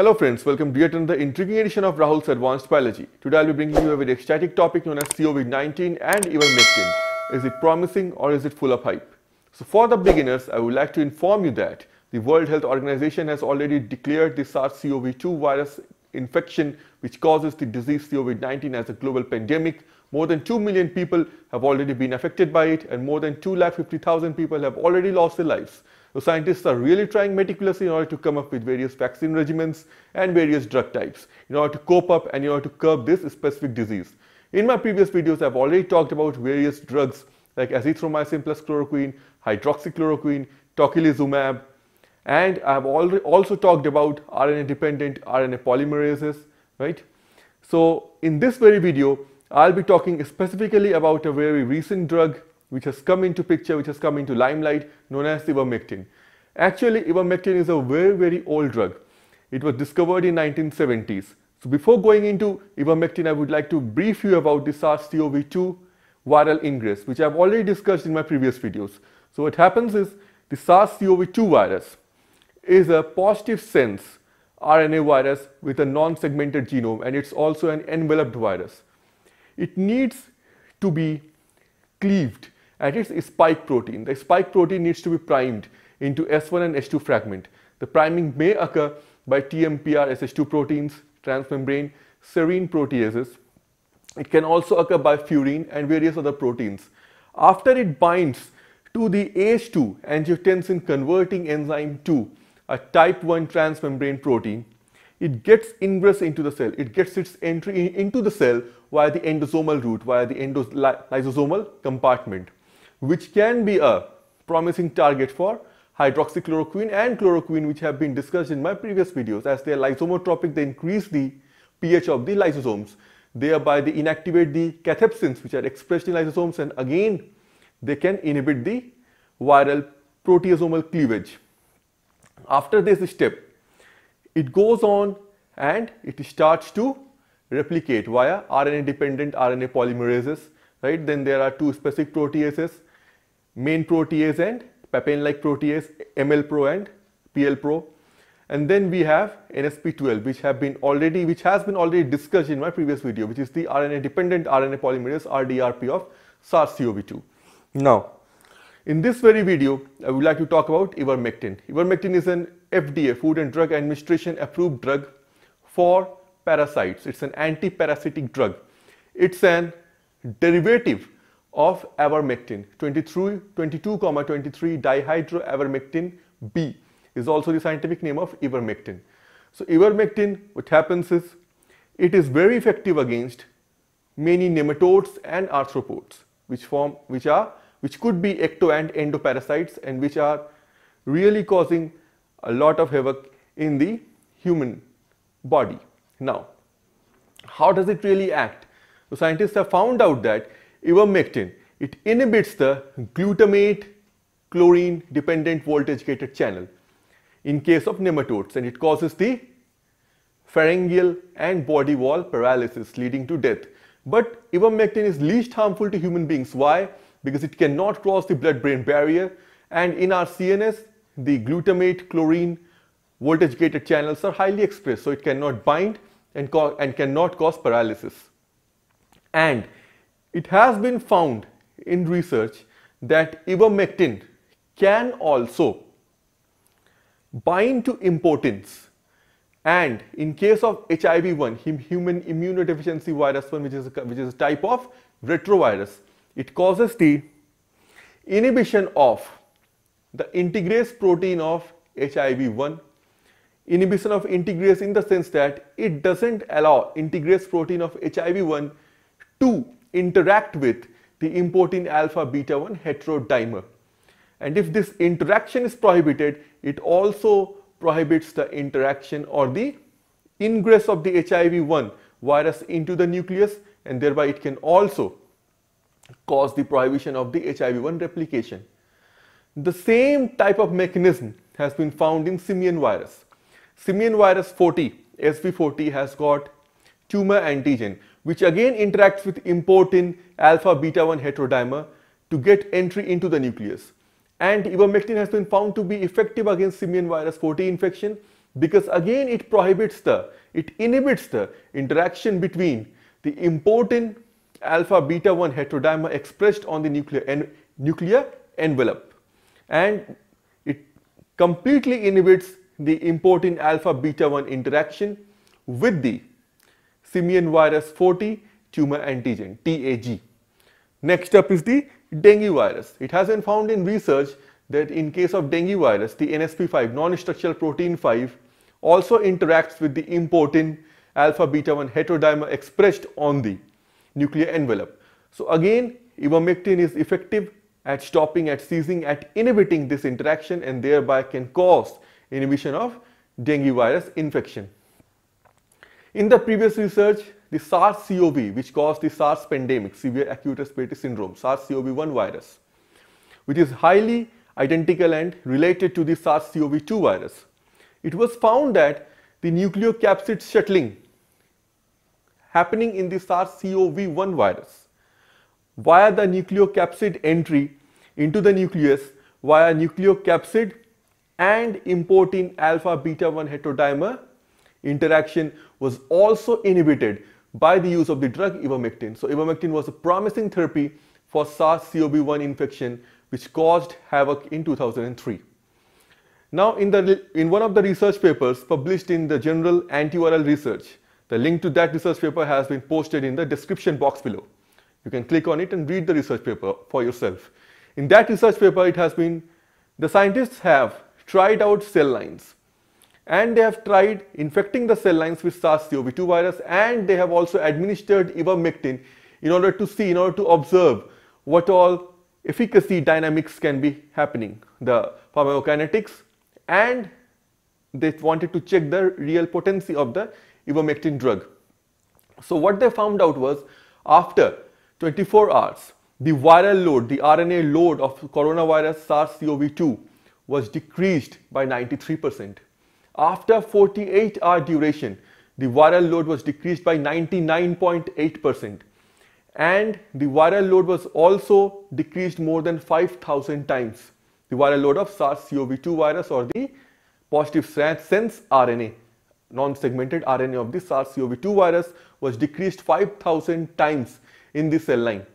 Hello friends, welcome to yet another intriguing edition of Rahul's Advanced Biology. Today I'll be bringing you a very exciting topic known as COVID-19 and ivermectin. Is it promising or is it full of hype? So for the beginners, I would like to inform you that the World Health Organization has already declared the SARS-CoV-2 virus infection which causes the disease COVID-19 as a global pandemic. More than 2 million people have already been affected by it and more than 2,50,000 people have already lost their lives. The scientists are really trying meticulously in order to come up with various vaccine regimens and various drug types in order to cope up and in order to curb this specific disease. In my previous videos, I've already talked about various drugs like azithromycin plus chloroquine, hydroxychloroquine, tocilizumab, and I've also talked about RNA-dependent RNA polymerases, right? So in this very video, I'll be talking specifically about a very recent drug which has come into picture, which has come into limelight, known as ivermectin. Actually, ivermectin is a very, very old drug. It was discovered in 1970s. So before going into ivermectin, I would like to brief you about the SARS-CoV-2 viral ingress, which I've already discussed in my previous videos. So what happens is the SARS-CoV-2 virus is a positive sense RNA virus with a non-segmented genome and it's also an enveloped virus. It needs to be cleaved at its spike protein. The spike protein needs to be primed into S1 and S2 fragment. The priming may occur by TMPRSS2 proteins, transmembrane serine proteases. It can also occur by furin and various other proteins. After it binds to the ACE2 angiotensin converting enzyme 2, a type 1 transmembrane protein, it gets ingress into the cell. It gets its entry into the cell via the endosomal route, via the lysosomal compartment which can be a promising target for hydroxychloroquine and chloroquine which have been discussed in my previous videos as they are lysomotropic they increase the pH of the lysosomes thereby they inactivate the cathepsins which are expressed in lysosomes and again they can inhibit the viral proteasomal cleavage. After this step it goes on and it starts to replicate via RNA dependent RNA polymerases right then there are two specific proteases main protease and papain-like protease, ML pro and PL pro And then we have NSP12 which have been already which has been already discussed in my previous video which is the RNA dependent RNA polymerase RDRP of SARS-CoV-2. Now in this very video I would like to talk about ivermectin. Ivermectin is an FDA Food and Drug Administration approved drug for parasites. It's an anti-parasitic drug. It's an derivative of avermectin 22, 22 23 dihydroavermectin B is also the scientific name of ivermectin. So ivermectin what happens is it is very effective against many nematodes and arthropods which form which are which could be ecto and endoparasites and which are really causing a lot of havoc in the human body. Now how does it really act? The scientists have found out that ivermectin, it inhibits the glutamate chlorine dependent voltage gated channel in case of nematodes and it causes the pharyngeal and body wall paralysis leading to death. But ivermectin is least harmful to human beings. Why? Because it cannot cross the blood-brain barrier and in our CNS, the glutamate chlorine voltage gated channels are highly expressed so it cannot bind and, and cannot cause paralysis. And it has been found in research that ivermectin can also bind to importins and in case of HIV-1, human immunodeficiency virus 1 which is, a, which is a type of retrovirus, it causes the inhibition of the integrase protein of HIV-1 inhibition of integrase in the sense that it doesn't allow integrase protein of HIV-1 to interact with the importin alpha beta 1 heterodimer. And if this interaction is prohibited, it also prohibits the interaction or the ingress of the HIV-1 virus into the nucleus and thereby it can also cause the prohibition of the HIV-1 replication. The same type of mechanism has been found in simian virus. Simian virus 40, SV40 has got tumor antigen which again interacts with importin alpha beta 1 heterodimer to get entry into the nucleus. And ivermectin has been found to be effective against simian virus 40 infection because again it prohibits the, it inhibits the interaction between the importin alpha beta 1 heterodimer expressed on the nuclear, en nuclear envelope and it completely inhibits the importin alpha beta 1 interaction with the simian virus 40 tumor antigen TAG. Next up is the dengue virus. It has been found in research that in case of dengue virus, the NSP5, non-structural protein 5, also interacts with the importin alpha beta 1 heterodimer expressed on the nuclear envelope. So again, ivermectin is effective at stopping, at seizing, at inhibiting this interaction and thereby can cause inhibition of dengue virus infection. In the previous research, the SARS-CoV, which caused the SARS pandemic, severe acute respiratory syndrome, SARS-CoV-1 virus, which is highly identical and related to the SARS-CoV-2 virus. It was found that the nucleocapsid shuttling happening in the SARS-CoV-1 virus via the nucleocapsid entry into the nucleus via nucleocapsid and importin alpha beta 1 heterodimer interaction was also inhibited by the use of the drug ivermectin. So ivermectin was a promising therapy for SARS-CoV-1 infection which caused havoc in 2003. Now in, the, in one of the research papers published in the journal Antiviral Research, the link to that research paper has been posted in the description box below. You can click on it and read the research paper for yourself. In that research paper, it has been, the scientists have tried out cell lines and they have tried infecting the cell lines with SARS-CoV-2 virus and they have also administered ivermectin in order to see, in order to observe what all efficacy dynamics can be happening, the pharmacokinetics and they wanted to check the real potency of the ivermectin drug. So what they found out was after 24 hours, the viral load, the RNA load of coronavirus SARS-CoV-2 was decreased by 93%. After 48 hour duration, the viral load was decreased by 99.8% and the viral load was also decreased more than 5000 times the viral load of SARS-CoV-2 virus or the positive sense RNA non-segmented RNA of the SARS-CoV-2 virus was decreased 5000 times in the cell line.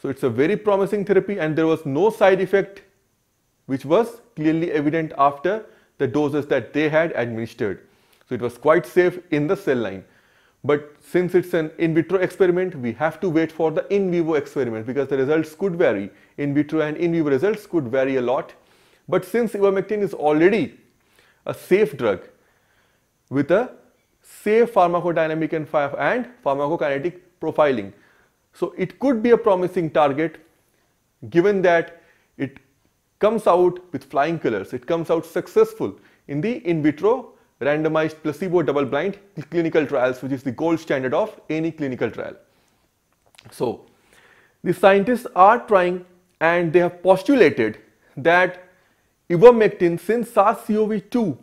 So it's a very promising therapy and there was no side effect which was clearly evident after the doses that they had administered. So it was quite safe in the cell line. But since it's an in vitro experiment, we have to wait for the in vivo experiment because the results could vary. In vitro and in vivo results could vary a lot. But since ivermectin is already a safe drug with a safe pharmacodynamic and, and pharmacokinetic profiling. So it could be a promising target given that it comes out with flying colors. It comes out successful in the in vitro randomized placebo double-blind clinical trials which is the gold standard of any clinical trial. So the scientists are trying and they have postulated that ivermectin since SARS-CoV-2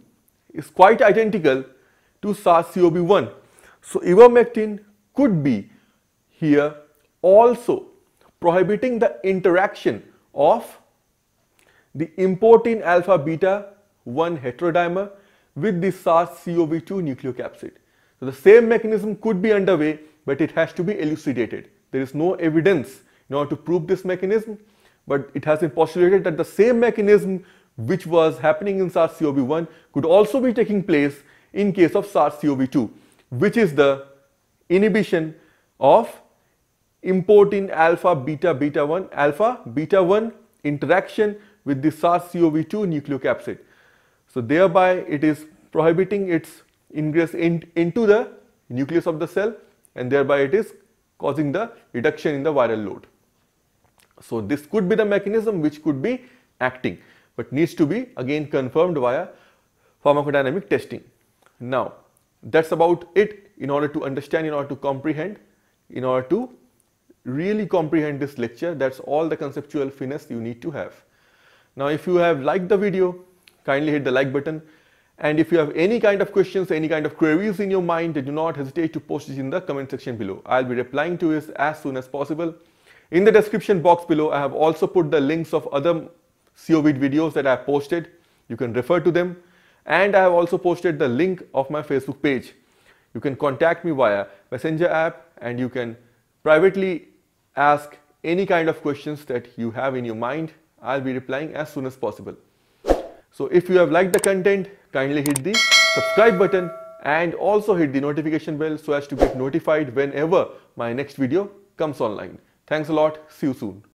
is quite identical to SARS-CoV-1. So ivermectin could be here also prohibiting the interaction of the importin alpha beta 1 heterodimer with the SARS-CoV-2 nucleocapsid. So the same mechanism could be underway but it has to be elucidated. There is no evidence in order to prove this mechanism but it has been postulated that the same mechanism which was happening in SARS-CoV-1 could also be taking place in case of SARS-CoV-2 which is the inhibition of importin alpha beta beta 1 alpha beta 1 interaction with the SARS-CoV-2 nucleocapsid. So thereby it is prohibiting its ingress in, into the nucleus of the cell and thereby it is causing the reduction in the viral load. So this could be the mechanism which could be acting but needs to be again confirmed via pharmacodynamic testing. Now that's about it in order to understand, in order to comprehend, in order to really comprehend this lecture. That's all the conceptual finesse you need to have. Now if you have liked the video, kindly hit the like button. And if you have any kind of questions, any kind of queries in your mind, do not hesitate to post it in the comment section below. I'll be replying to it as soon as possible. In the description box below, I have also put the links of other COVID videos that I have posted. You can refer to them. And I have also posted the link of my Facebook page. You can contact me via messenger app and you can privately ask any kind of questions that you have in your mind. I'll be replying as soon as possible. So if you have liked the content, kindly hit the subscribe button and also hit the notification bell so as to get notified whenever my next video comes online. Thanks a lot. See you soon.